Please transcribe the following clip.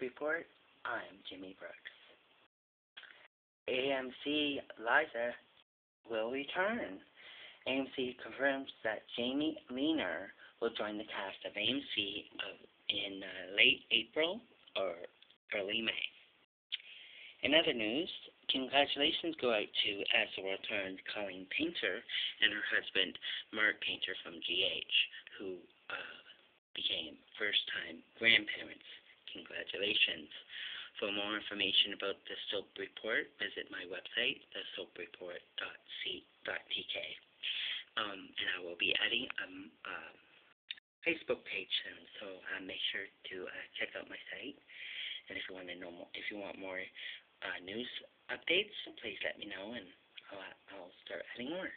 Report, I'm Jimmy Brooks. AMC Liza will return. AMC confirms that Jamie Luner will join the cast of AMC in uh, late April or early May. In other news, congratulations go out to As the World Turns Colleen Pinter and her husband Mark Pinter from GH, who uh, became first-time grandparents. Congratulations. For more information about the Soap Report, visit my website, thesoapreport.c.tk. Um, and I will be adding a, Facebook page soon, so uh, make sure to uh, check out my site. And if you want to know more, if you want more uh, news updates, please let me know, and I'll, I'll start adding more.